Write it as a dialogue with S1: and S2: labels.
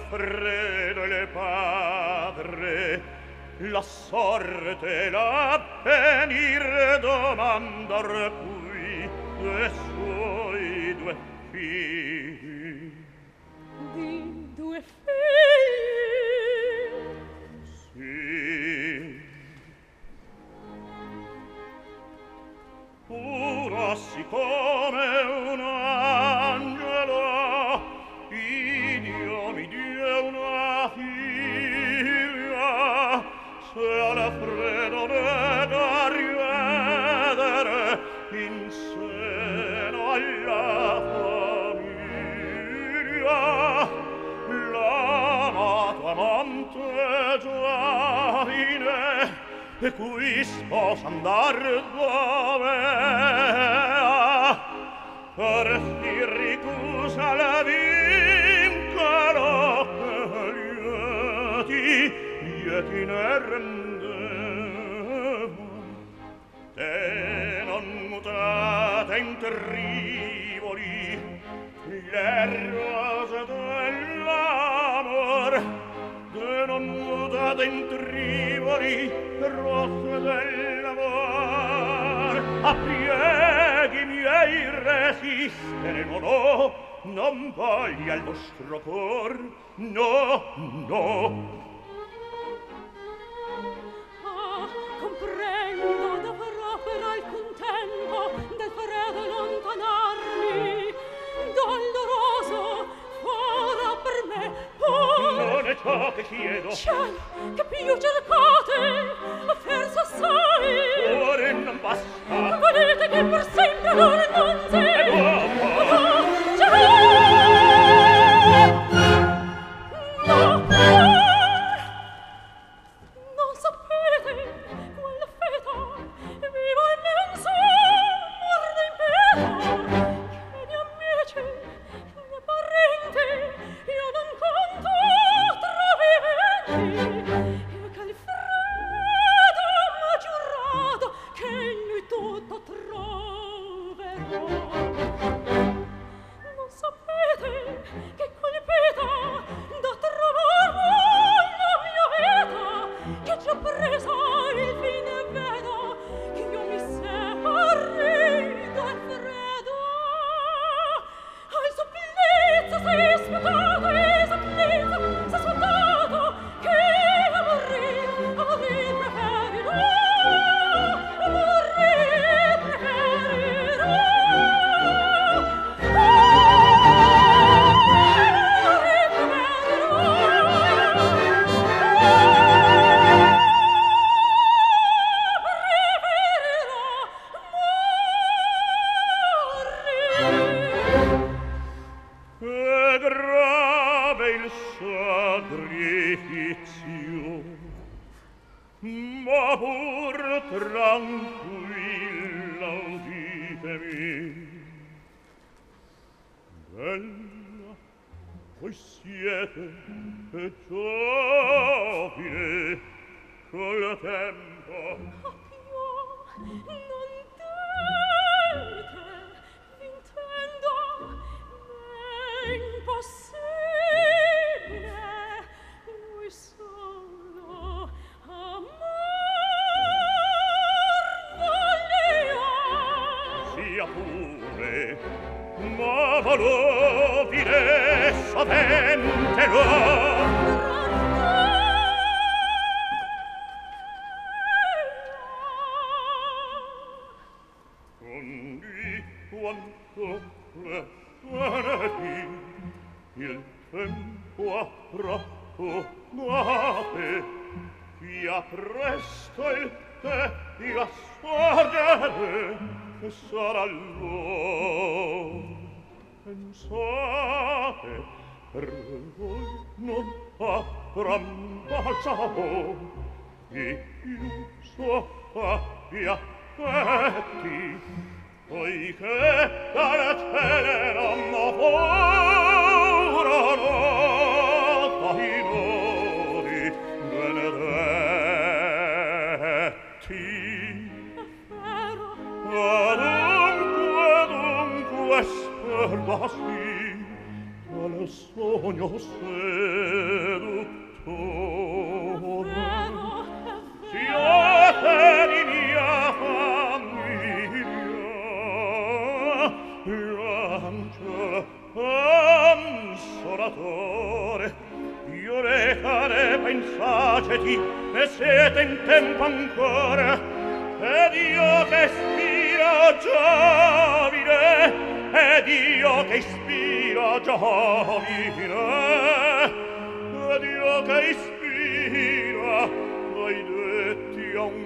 S1: fredole padre la sorte la venir domandar qui due suoi due figli.
S2: Di due figli?
S1: e cui sposa andar dovea. Per si ricusa la vincolo che lieti lieti ne rendeva te non mutate in terrivoli le rose della non muta d'entrivoli rosse dell'amor a pieghi miei resistere non ho non voglia il vostro cor no no. che chiedo.
S2: Cielo che più cercate.
S1: tranquilla uditemi bella voi siete e giovine col tempo. Oh, io non sarà l'uomo. Pensate per voi non avram baciato e il suo abbia petti poiché dal cielo non vorrò sogno seduttore. Fiate di mia famiglia l'angelo consolatore io recare pensaceti e siete in tempo ancora. Ed io che spiro giovine ed io che spira mia giovine, Dio che ispira ai detti a un